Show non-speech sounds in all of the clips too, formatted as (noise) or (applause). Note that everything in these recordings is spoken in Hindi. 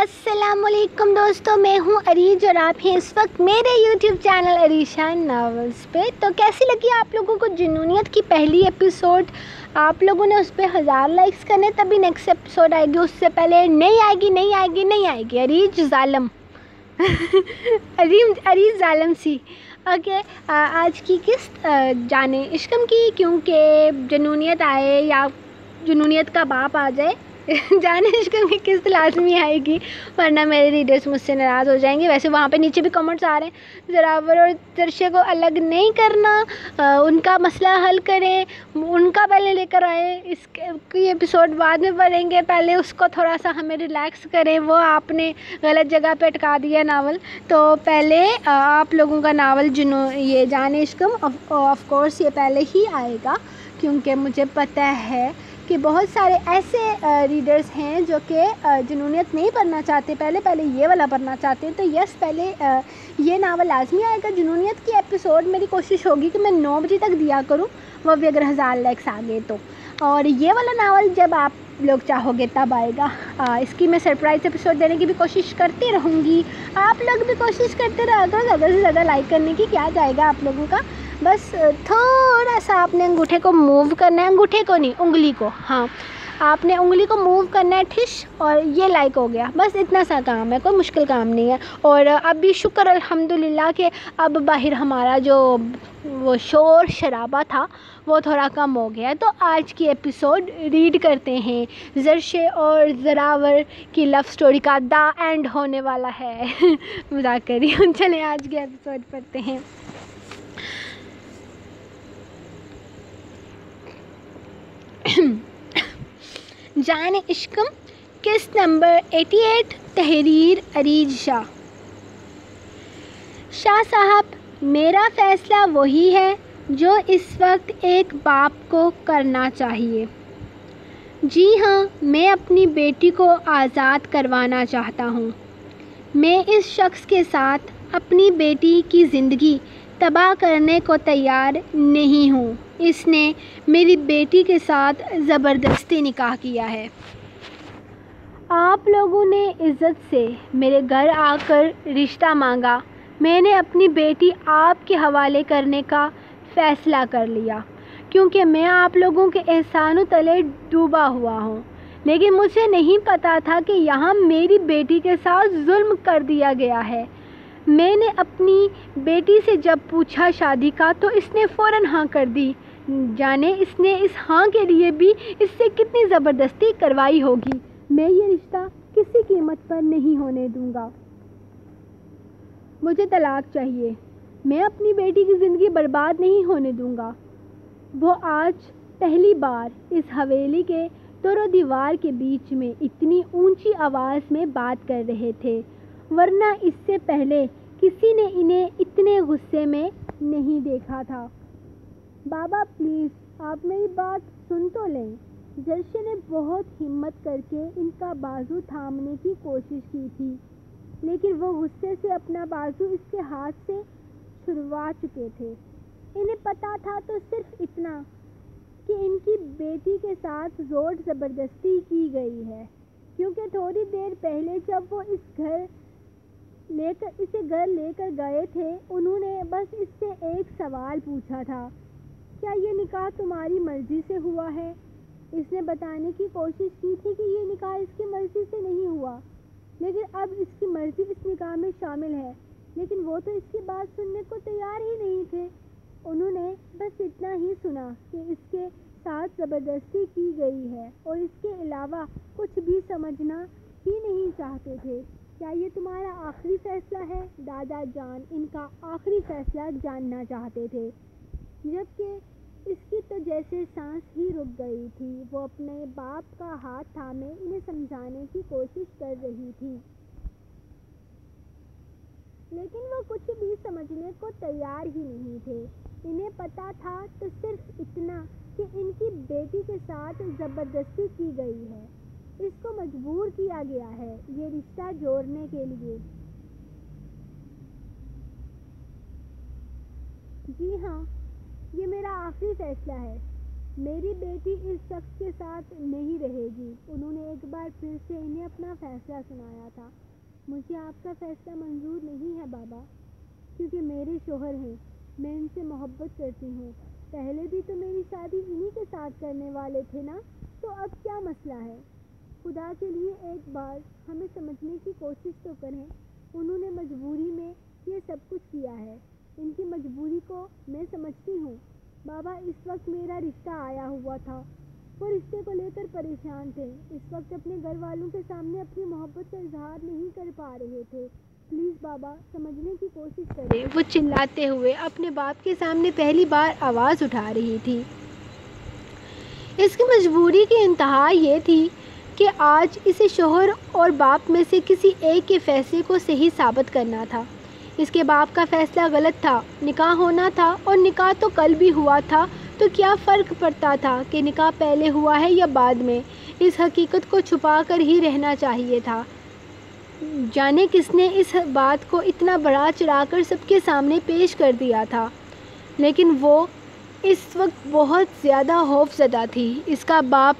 असलकुम दोस्तों। मैं हूँ अरीज और आप हैं इस वक्त मेरे यूट्यूब चैनल अरीशान नावल्स पे। तो कैसी लगी आप लोगों को जुनूनीत की पहली एपिसोड आप लोगों ने उस पर हज़ार लाइक्स करने, तभी नेक्स्ट एपिसोड आएगी। उससे पहले नहीं आएगी नहीं आएगी नहीं आएगी। अरीज जालम। (laughs) अरीम, अरीज जालम सी। ओके आज की किस्त जाने? इश्कम की, क्योंकि जुनूनीत आए या जुनूनीत का बाप आ जाए। (laughs) जाने इसको किस्त लाजमी आएगी? वरना मेरे रीडर्स मुझसे नाराज़ हो जाएँगे। वैसे वहाँ पे नीचे भी कमेंट्स आ रहे हैं। ज़रावर और दर्शे को अलग नहीं करना। आ, उनका मसला हल करें। उनका पहले लेकर आए। इसके एपिसोड बाद में पढ़ेंगे। पहले उसको थोड़ा सा हमें रिलैक्स करें। वो आपने गलत जगह पे अटका दिया नावल तो पहले आप लोगों का नावल जुनू ये जाने इश्कम ऑफ़ कोर्स ये पहले ही आएगा। क्योंकि मुझे पता है कि बहुत सारे ऐसे रीडर्स हैं जो कि जुनूनियत नहीं पढ़ना चाहते पहले पहले ये वाला पढ़ना चाहते हैं। तो यस पहले ये नावल लाजमी आएगा। जुनूनीत की एपिसोड मेरी कोशिश होगी कि मैं नौ बजे तक दिया करूँ वह भी अगर हज़ार लाइक्स आ गए तो। और ये वाला नावल जब आप लोग चाहोगे तब आएगा। आ, इसकी मैं सरप्राइज़ एपिसोड देने की भी कोशिश करती रहूँगी। आप लोग भी कोशिश करते रहो। ज़्यादा से ज़्यादा लाइक करने की क्या जाएगा आप लोगों का? बस थोड़ा सा आपने अंगूठे को मूव करना है। अंगूठे को नहीं, उंगली को हाँ। आपने उंगली को मूव करना है ठिश, और ये लाइक हो गया। बस इतना सा काम है, कोई मुश्किल काम नहीं है। और अभी शुक्र, अल्हम्दुलिल्लाह के अब बाहर हमारा जो, वो शोर शराबा था, वो थोड़ा कम हो गया तो आज की एपिसोड रीड करते हैं। जरशे और ज़रावर की लव स्टोरी का द एंड होने वाला है। (laughs) मज़ाक करिए चलें, आज के एपिसोड पढ़ते हैं। जान इश्कम किस नंबर 88 तहरीर अरीज शाह। शाह साहब, मेरा फ़ैसला वही है जो इस वक्त एक बाप को करना चाहिए। जी हाँ मैं अपनी बेटी को आज़ाद करवाना चाहता हूँ। मैं इस शख्स के साथ अपनी बेटी की ज़िंदगी तबाह करने को तैयार नहीं हूँ। इसने मेरी बेटी के साथ ज़बरदस्ती निकाह किया है। आप लोगों ने इज़्ज़त से मेरे घर आकर रिश्ता मांगा। मैंने अपनी बेटी आपके हवाले करने का फ़ैसला कर लिया, क्योंकि मैं आप लोगों के एहसानों तले डूबा हुआ हूँ। लेकिन मुझे नहीं पता था कि यहाँ मेरी बेटी के साथ जुल्म कर दिया गया है। मैंने अपनी बेटी से जब पूछा शादी का तो इसने फ़ौर हाँ कर दी। जाने इसने इस हाँ के लिए भी इससे कितनी ज़बरदस्ती करवाई होगी? मैं ये रिश्ता किसी कीमत पर नहीं होने दूँगा। मुझे तलाक चाहिए। मैं अपनी बेटी की ज़िंदगी बर्बाद नहीं होने दूँगा। वो आज पहली बार इस हवेली के तोरो दीवार के बीच में इतनी ऊँची आवाज़ में बात कर रहे थे, वरना इससे पहले किसी ने इन्हें इतने गुस्से में नहीं देखा था। बाबा प्लीज़ आप मेरी बात सुन तो लें। जर्शे ने बहुत हिम्मत करके इनका बाजू थामने की कोशिश की थी, लेकिन वो गुस्से से अपना बाजू इसके हाथ से छुड़वा चुके थे। इन्हें पता था तो सिर्फ़ इतना कि इनकी बेटी के साथ ज़ोर ज़बरदस्ती की गई है, क्योंकि थोड़ी देर पहले जब वो इस घर लेकर, इसे घर लेकर गए थे, उन्होंने बस इससे एक सवाल पूछा था क्या ये निकाह तुम्हारी मर्ज़ी से हुआ है? इसने बताने की कोशिश की थी कि ये निकाह इसकी मर्ज़ी से नहीं हुआ। लेकिन अब इसकी मर्ज़ी इस निकाह में शामिल है। लेकिन वो तो इसकी बात सुनने को तैयार ही नहीं थे। उन्होंने बस इतना ही सुना कि इसके साथ ज़बरदस्ती की गई है और इसके अलावा कुछ भी समझना ही नहीं चाहते थे। क्या ये तुम्हारा आखिरी फ़ैसला है? दादा जान इनका आखिरी फ़ैसला जानना चाहते थे। जबकि इसकी तो जैसे सांस ही रुक गई थी। वो अपने बाप का हाथ थामे, इन्हें समझाने की कोशिश कर रही थी। लेकिन वो कुछ भी समझने को तैयार ही नहीं थे। इन्हें पता था तो सिर्फ़ इतना कि इनकी बेटी के साथ ज़बरदस्ती की गई है। इसको मजबूर किया गया है ये रिश्ता जोड़ने के लिए। जी हाँ आखिरी फ़ैसला है। मेरी बेटी इस शख्स के साथ नहीं रहेगी। उन्होंने एक बार फिर से इन्हें अपना फैसला सुनाया था। मुझे आपका फैसला मंजूर नहीं है, बाबा, क्योंकि मेरे शोहर हैं। मैं इनसे मोहब्बत करती हूँ। पहले भी तो मेरी शादी इन्हीं के साथ करने वाले थे ना? तो अब क्या मसला है? खुदा के लिए एक बार हमें समझने की कोशिश तो करें। उन्होंने मजबूरी में ये सब कुछ किया है। इनकी मजबूरी को मैं समझती हूँ। बाबा, इस वक्त मेरा रिश्ता आया हुआ था। वो रिश्ते को लेकर परेशान थे। इस वक्त अपने घर वालों के सामने अपनी मोहब्बत का इजहार नहीं कर पा रहे थे। प्लीज़ बाबा, समझने की कोशिश करें। वो चिल्लाते हुए अपने बाप के सामने पहली बार आवाज़ उठा रही थी। इसकी मजबूरी की इंतहा ये थी कि आज इसे शोहर और बाप में से किसी एक के फैसले को सही साबित करना था। इसके बाप का फैसला गलत था। निकाह होना था और निकाह तो कल भी हुआ था तो क्या फ़र्क पड़ता था कि निकाह पहले हुआ है या बाद में? इस हकीकत को छुपा कर ही रहना चाहिए था। जाने किसने इस बात को इतना बड़ा चढ़ाकर सबके सामने पेश कर दिया था। लेकिन वो इस वक्त बहुत ज़्यादा खौफजदा थी। इसका बाप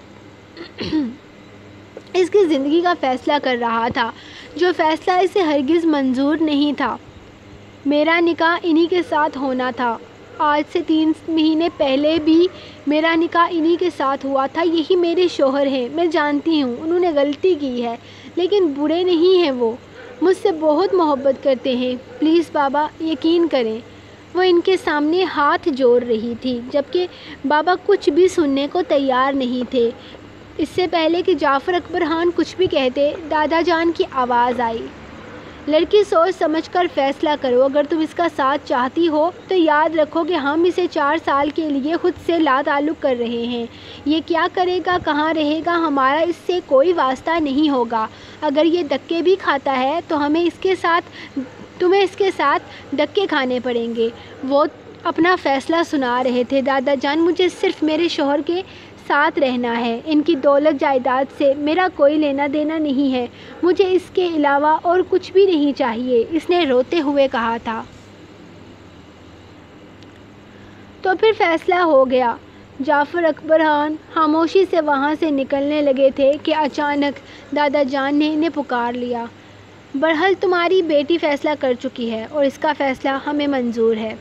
(clears throat) इसकी ज़िंदगी का फ़ैसला कर रहा था, जो फ़ैसला इसे हरगिज़ मंजूर नहीं था। मेरा निकाह इन्हीं के साथ होना था। आज से तीन महीने पहले भी मेरा निकाह इन्हीं के साथ हुआ था। यही मेरे शोहर हैं, मैं जानती हूँ, उन्होंने गलती की है, लेकिन बुरे नहीं हैं वो। मुझसे बहुत मोहब्बत करते हैं। प्लीज़ बाबा, यकीन करें, वो इनके सामने हाथ जोड़ रही थी, जबकि बाबा कुछ भी सुनने को तैयार नहीं थे। इससे पहले कि जाफ़र अकबर खान कुछ भी कहते, दादा जान की आवाज़ आई। लड़की सोच समझ कर फैसला करो। अगर तुम इसका साथ चाहती हो तो याद रखो कि हम इसे चार साल के लिए खुद से ला ताल्लुक़ कर रहे हैं। ये क्या करेगा, कहाँ रहेगा, हमारा इससे कोई वास्ता नहीं होगा। अगर ये धक्के भी खाता है तो हमें इसके साथ, तुम्हें इसके साथ धक्के खाने पड़ेंगे। वो अपना फ़ैसला सुना रहे थे। दादा जान, मुझे सिर्फ़ मेरे शोहर के साथ रहना है। इनकी दौलत जायदाद से मेरा कोई लेना देना नहीं है। मुझे इसके अलावा और कुछ भी नहीं चाहिए, इसने रोते हुए कहा था। तो फिर फैसला हो गया। जाफ़र अकबर खान खामोशी से वहाँ से निकलने लगे थे कि अचानक दादा जान ने इन्हें पुकार लिया। बरहल तुम्हारी बेटी फ़ैसला कर चुकी है और इसका फ़ैसला हमें मंजूर है।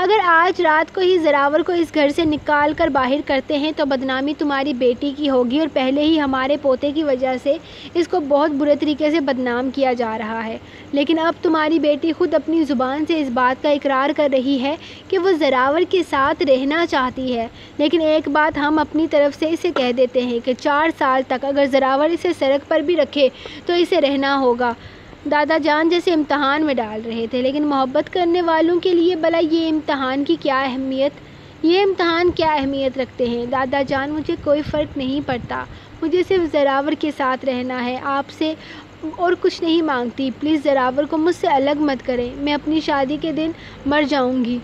अगर आज रात को ही ज़रावर को इस घर से निकाल कर बाहर करते हैं तो बदनामी तुम्हारी बेटी की होगी और पहले ही हमारे पोते की वजह से इसको बहुत बुरे तरीके से बदनाम किया जा रहा है। लेकिन अब तुम्हारी बेटी खुद अपनी ज़ुबान से इस बात का इकरार कर रही है कि वो ज़रावर के साथ रहना चाहती है। लेकिन एक बात हम अपनी तरफ़ से इसे कह देते हैं कि चार साल तक अगर ज़रावर इसे सड़क पर भी रखे तो इसे रहना होगा। दादा जान जैसे इम्तहान में डाल रहे थे, लेकिन मोहब्बत करने वालों के लिए भला ये इम्तहान की क्या अहमियत? ये इम्तहान क्या अहमियत रखते हैं? दादा जान, मुझे कोई फ़र्क नहीं पड़ता। मुझे सिर्फ़ ज़रावर के साथ रहना है, आपसे और कुछ नहीं मांगती। प्लीज़ ज़रावर को मुझसे अलग मत करें। मैं अपनी शादी के दिन मर जाऊँगी।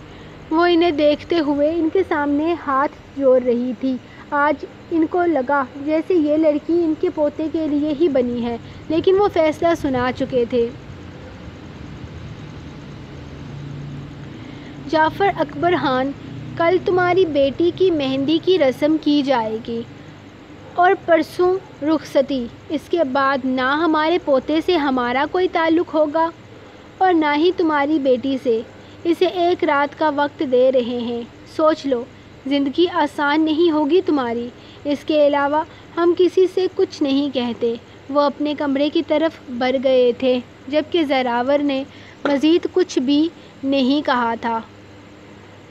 वो इन्हें देखते हुए इनके सामने हाथ जोड़ रही थी। आज इनको लगा, जैसे ये लड़की इनके पोते के लिए ही बनी है, लेकिन वो फैसला सुना चुके थे। जाफ़र अकबर खान, कल तुम्हारी बेटी की मेहंदी की रस्म की जाएगी। और परसों रुखसती, इसके बाद ना हमारे पोते से हमारा कोई ताल्लुक़ होगा, और ना ही तुम्हारी बेटी से। इसे एक रात का वक्त दे रहे हैं। सोच लो, ज़िंदगी आसान नहीं होगी तुम्हारी। इसके अलावा हम किसी से कुछ नहीं कहते। वो अपने कमरे की तरफ़ बढ़ गए थे, जबकि ज़रावर ने मज़ीद कुछ भी नहीं कहा था।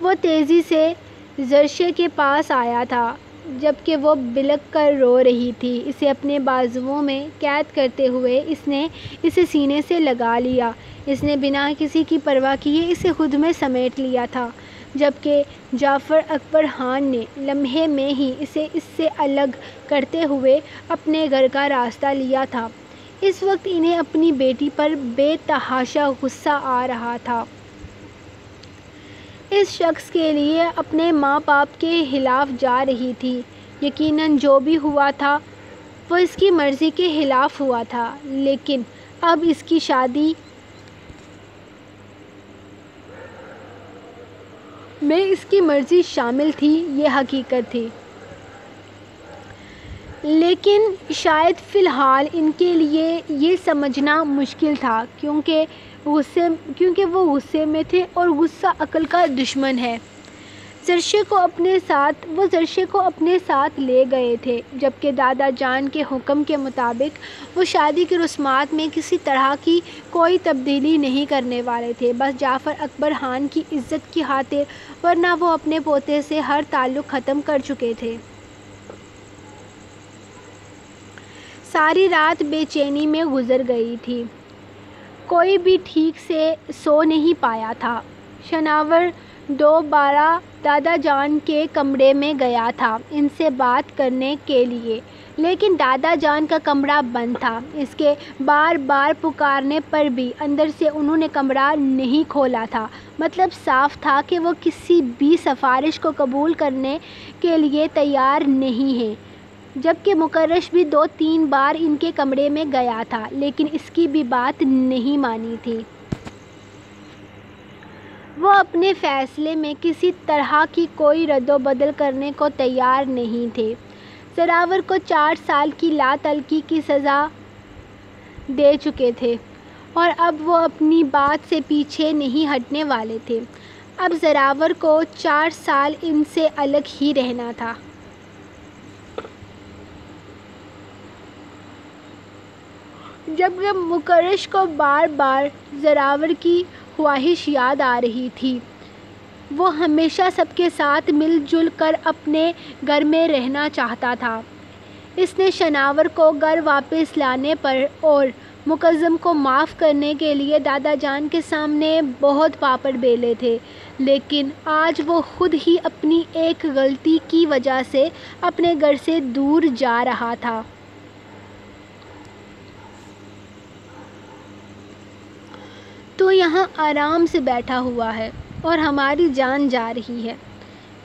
वो तेज़ी से जरशे के पास आया था, जबकि वो बिलक कर रो रही थी। इसे अपने बाजुओं में कैद करते हुए इसने इसे सीने से लगा लिया। इसने बिना किसी की परवाह किए इसे खुद में समेट लिया था। जबकि जाफ़र अकबर खान ने लम्हे में ही इसे इससे अलग करते हुए अपने घर का रास्ता लिया था। इस वक्त इन्हें अपनी बेटी पर बेतहाशा गुस्सा आ रहा था। इस शख्स के लिए अपने माँ बाप के ख़िलाफ़ जा रही थी। यकीनन जो भी हुआ था, वो इसकी मर्ज़ी के ख़िलाफ़ हुआ था। लेकिन अब इसकी शादी में इसकी मर्ज़ी शामिल थी, ये हकीकत थी। लेकिन शायद फ़िलहाल इनके लिए ये समझना मुश्किल था, क्योंकि गुस्से, क्योंकि वो गुस्से में थे और गुस्सा अकल का दुश्मन है। जरशे को अपने साथ, वो जरशे को अपने साथ ले गए थे, जबकि दादा जान के हुक्म के मुताबिक वो शादी की रस्मात में किसी तरह की कोई तब्दीली नहीं करने वाले थे। बस जाफ़र अकबर खान की इज़्ज़त की खातिर, वरना वो अपने पोते से हर ताल्लुक़ ख़त्म कर चुके थे। सारी रात बेचैनी में गुज़र गई थी। कोई भी ठीक से सो नहीं पाया था। शनावर दो बारह दादा जान के कमरे में गया था इनसे बात करने के लिए। लेकिन दादा जान का कमरा बंद था। इसके बार बार पुकारने पर भी अंदर से उन्होंने कमरा नहीं खोला था। मतलब साफ़ था कि वो किसी भी सिफारिश को कबूल करने के लिए तैयार नहीं है। जबकि मुकर्रश भी दो तीन बार इनके कमरे में गया था, लेकिन इसकी भी बात नहीं मानी थी। वो अपने फ़ैसले में किसी तरह की कोई रद्दबदल करने को तैयार नहीं थे। सरावर को चार साल की लातलकी की सज़ा दे चुके थे और अब वो अपनी बात से पीछे नहीं हटने वाले थे। अब ज़रावर को चार साल इनसे अलग ही रहना था। जब जब मुकरश को बार बार ज़रावर की ख्वाहिश याद आ रही थी। वो हमेशा सबके साथ मिलजुल कर अपने घर में रहना चाहता था। इसने शनावर को घर वापस लाने पर और मुकज़म को माफ़ करने के लिए दादा जान के सामने बहुत पापड़ बेले थे। लेकिन आज वो खुद ही अपनी एक गलती की वजह से अपने घर से दूर जा रहा था। तो यहाँ आराम से बैठा हुआ है और हमारी जान जा रही है।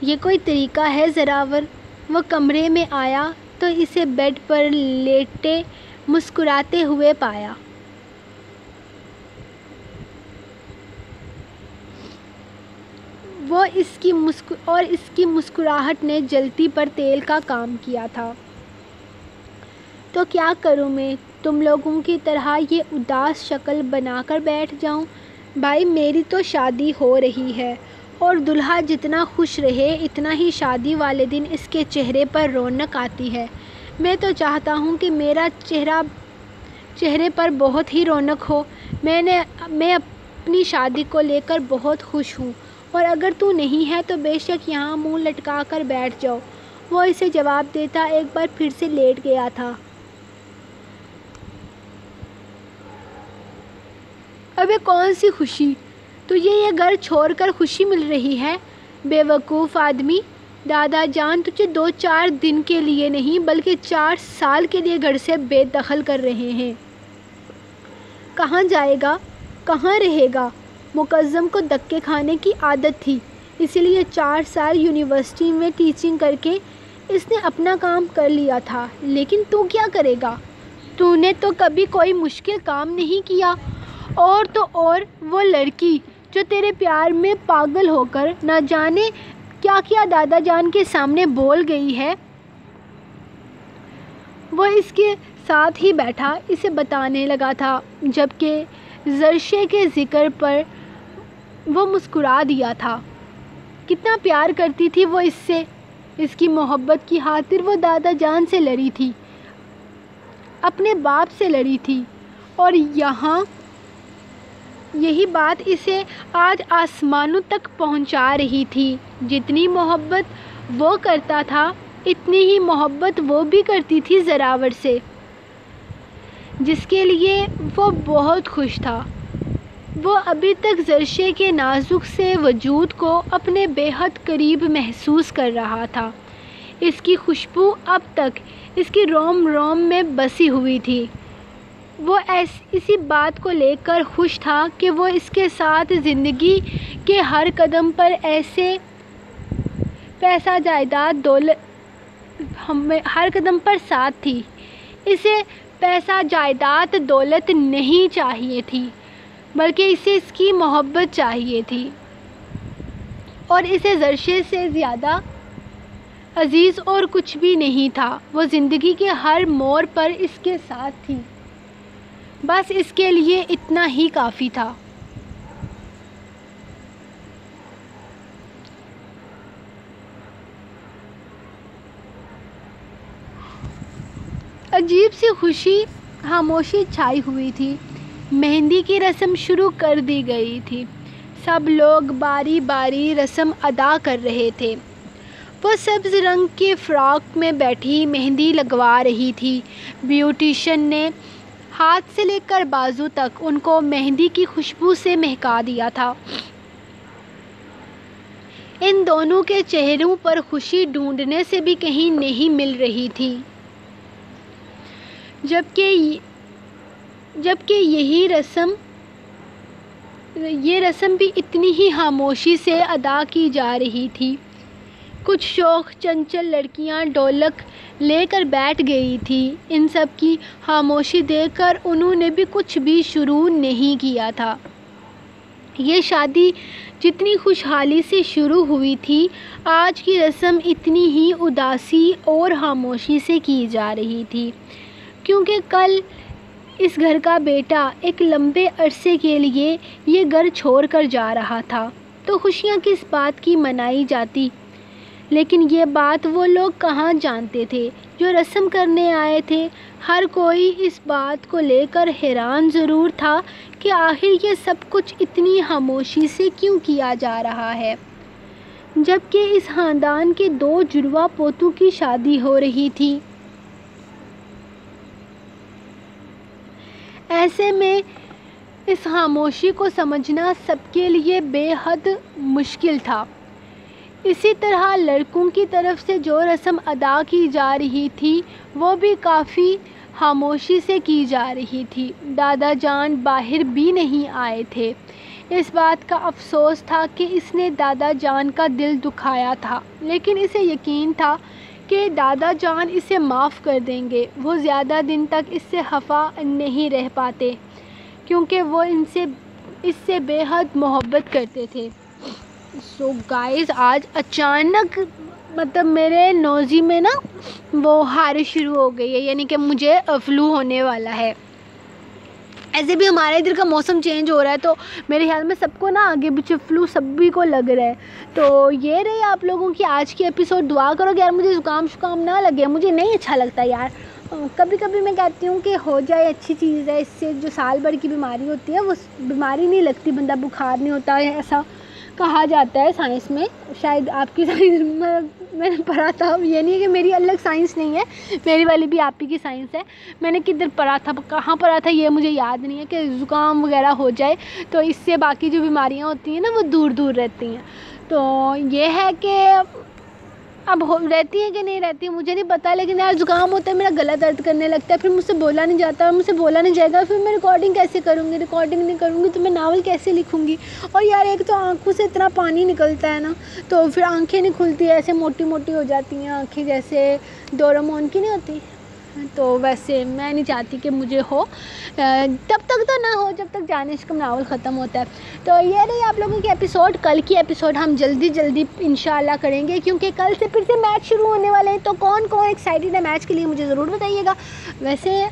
ये कोई तरीका है ज़रावर? वो कमरे में आया तो इसे बेड पर लेटे मुस्कुराते हुए पाया। वो इसकी मुस्कु, और इसकी मुस्कुराहट ने जलती पर तेल का काम किया था। तो क्या करूँ मैं? तुम लोगों की तरह ये उदास शक्ल बनाकर बैठ जाऊँ। भाई, मेरी तो शादी हो रही है और दुल्हा जितना खुश रहे, इतना ही शादी वाले दिन इसके चेहरे पर रौनक आती है। मैं तो चाहता हूँ कि मेरा चेहरा, चेहरे पर बहुत ही रौनक हो। मैंने, मैं अपनी शादी को लेकर बहुत खुश हूँ और अगर तू नहीं है तो बेशक यहाँ मुँह लटका कर बैठ जाओ। वो इसे जवाब देता एक बार फिर से लेट गया था। अबे कौन सी खुशी? तुझे ये घर छोड़कर खुशी मिल रही है? बेवकूफ़ आदमी, दादा जान तुझे दो चार दिन के लिए नहीं, बल्कि चार साल के लिए घर से बेदखल कर रहे हैं। कहाँ जाएगा? कहाँ रहेगा? मुकज़म को धक्के खाने की आदत थी, इसीलिए चार साल यूनिवर्सिटी में टीचिंग करके इसने अपना काम कर लिया था। लेकिन तू क्या करेगा? तूने तो कभी कोई मुश्किल काम नहीं किया। और तो और वो लड़की जो तेरे प्यार में पागल होकर ना जाने क्या क्या दादा जान के सामने बोल गई है। वो इसके साथ ही बैठा, इसे बताने लगा था, जबकि जरशे के ज़िक्र पर वो मुस्कुरा दिया था। कितना प्यार करती थी वो इससे, इसकी मोहब्बत की खातिर वो दादा जान से लड़ी थी, अपने बाप से लड़ी थी, और यहाँ यही बात इसे आज आसमानों तक पहुँचा रही थी। जितनी मोहब्बत वो करता था, इतनी ही मोहब्बत वो भी करती थी ज़रावर से, जिसके लिए वो बहुत खुश था। वो अभी तक जरशे के नाजुक से वजूद को अपने बेहद करीब महसूस कर रहा था। इसकी खुशबू अब तक इसकी रोम रोम में बसी हुई थी। वो ऐस, इसी बात को लेकर खुश था कि वो इसके साथ ज़िंदगी के हर कदम पर ऐसे पैसा जायदाद दौलत हमें हर कदम पर साथ थी। इसे पैसा जायदाद दौलत नहीं चाहिए थी, बल्कि इसे इसकी मोहब्बत चाहिए थी। और इसे जरशे से ज़्यादा अज़ीज़ और कुछ भी नहीं था। वो ज़िंदगी के हर मोड़ पर इसके साथ थी। बस इसके लिए इतना ही काफ़ी था। अजीब सी खुशी खामोशी छाई हुई थी। मेहंदी की रस्म शुरू कर दी गई थी। सब लोग बारी बारी रस्म अदा कर रहे थे। वो सब्ज़ रंग के फ़्रॉक में बैठी मेहंदी लगवा रही थी। ब्यूटिशन ने हाथ से लेकर बाजू तक उनको मेहंदी की खुशबू से महका दिया था। इन दोनों के चेहरों पर खुशी ढूँढने से भी कहीं नहीं मिल रही थी। जबकि जबकि यही रस्म, ये रस्म भी इतनी ही खामोशी से अदा की जा रही थी। कुछ शौक चंचल लड़कियाँ ढोलक लेकर बैठ गई थी। इन सब की खामोशी देखकर उन्होंने भी कुछ भी शुरू नहीं किया था। ये शादी जितनी खुशहाली से शुरू हुई थी, आज की रस्म इतनी ही उदासी और खामोशी से की जा रही थी। क्योंकि कल इस घर का बेटा एक लंबे अरसे के लिए ये घर छोड़ कर जा रहा था। तो खुशियाँ किस बात की मनाई जाती? लेकिन ये बात वो लोग कहाँ जानते थे? जो रस्म करने आए थे, हर कोई इस बात को लेकर हैरान ज़रूर था कि आखिर ये सब कुछ इतनी खामोशी से क्यों किया जा रहा है? जबकि इस ख़ानदान के दो जुड़वा पोतों की शादी हो रही थी। ऐसे में इस खामोशी को समझना सबके लिए बेहद मुश्किल था। इसी तरह लड़कों की तरफ़ से जो रस्म अदा की जा रही थी, वो भी काफ़ी खामोशी से की जा रही थी। दादा जान बाहर भी नहीं आए थे। इस बात का अफसोस था कि इसने दादा जान का दिल दुखाया था, लेकिन इसे यकीन था कि दादा जान इसे माफ़ कर देंगे। वो ज़्यादा दिन तक इससे खफा नहीं रह पाते, क्योंकि वो इनसे, इससे बेहद मोहब्बत करते थे। सो so गाइस आज अचानक मतलब मेरे नोज़ी में ना वो हारिश शुरू हो गई है, यानी कि मुझे फ्लू होने वाला है। ऐसे भी हमारे इधर का मौसम चेंज हो रहा है तो मेरे ख्याल में सबको ना आगे पीछे फ्लू सभी को लग रहा है। तो ये रही आप लोगों की आज की एपिसोड दुआ करो कि यार मुझे ज़ुकाम शुकाम ना लगे, मुझे नहीं अच्छा लगता यार। कभी कभी मैं कहती हूँ कि हो जाए, अच्छी चीज़ है, इससे जो साल भर की बीमारी होती है, वो बीमारी नहीं लगती, बंदा बुखार नहीं होता ऐसा। कहा जाता है साइंस में। शायद आपकी साइंस (laughs) मैंने पढ़ा था। ये नहीं है कि मेरी अलग साइंस नहीं है, मेरी वाली भी आप ही की साइंस है। मैंने किधर पढ़ा था, कहाँ पढ़ा था ये मुझे याद नहीं है कि ज़ुकाम वगैरह हो जाए तो इससे बाकी जो बीमारियाँ होती हैं ना, वो दूर दूर रहती हैं। तो ये है कि अब हो रहती है कि नहीं रहती है? मुझे नहीं पता, लेकिन यार ज़ुकाम होता है, मेरा गला दर्द करने लगता है, फिर मुझसे बोला नहीं जाता, मुझसे बोला नहीं जाएगा, फिर मैं रिकॉर्डिंग कैसे करूँगी? रिकॉर्डिंग नहीं करूँगी तो मैं नावल कैसे लिखूँगी? और यार, एक तो आँखों से इतना पानी निकलता है ना तो फिर आँखें नहीं खुलती, ऐसे मोटी मोटी हो जाती हैं आँखें, जैसे डोरामोन की नहीं होती? तो वैसे मैं नहीं चाहती कि मुझे हो। तब तक तो ना हो, जब तक जानिश का नावल ख़त्म होता है। तो ये रही आप लोगों की एपिसोड कल की एपिसोड हम जल्दी जल्दी इन करेंगे, क्योंकि कल से फिर से मैच शुरू होने वाले हैं। तो कौन कौन एक्साइटेड है मैच के लिए मुझे ज़रूर बताइएगा। वैसे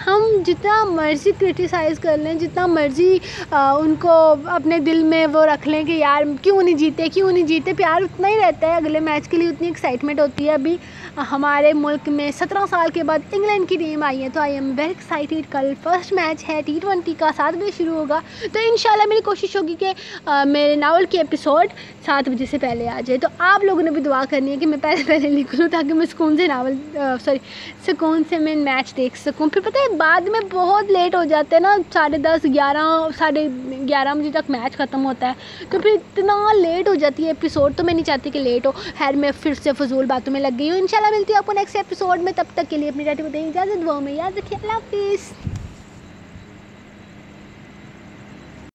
हम जितना मर्ज़ी क्रिटिसाइज़ कर लें, जितना मर्ज़ी उनको अपने दिल में वो रख लें कि यार क्यों नहीं जीते, क्यों नहीं जीते। प्यार उतना ही रहता है, अगले मैच के लिए उतनी एक्साइटमेंट होती है। अभी हमारे मुल्क में सत्रह साल के बाद इंग्लैंड की टीम आई है तो आई एम वेरी एक्साइटेड कल फ़र्स्ट मैच है टी ट्वेंटी का, सात बजे शुरू होगा। तो इन मेरी कोशिश होगी कि मेरे नावल की एपिसोड सात बजे से पहले आ जाए। तो आप लोगों ने भी दुआ करनी है कि मैं पहले पहले लिख लूँ ताकि मैं सुकून से नावल सॉरी सुकून से मैं मैच देख सकूँ। फिर पता है बाद में बहुत लेट हो जाते हैं ना, साढ़े दस, ग्यारह, साढ़े ग्यारह बजे तक मैच ख़त्म होता है। तो फिर इतना लेट हो जाती है एपिसोड तो मैं नहीं चाहती कि लेट हो। खैर, मैं फिर से फजूल बातों में लग गई हूँ। इनशाला मिलती हूँ आपको नेक्स्ट एपिसोड में। तब तक के लिए अपनी डाटी को दें इजाज़त दुआ में याद रखिए अल्लाह हाफिज़।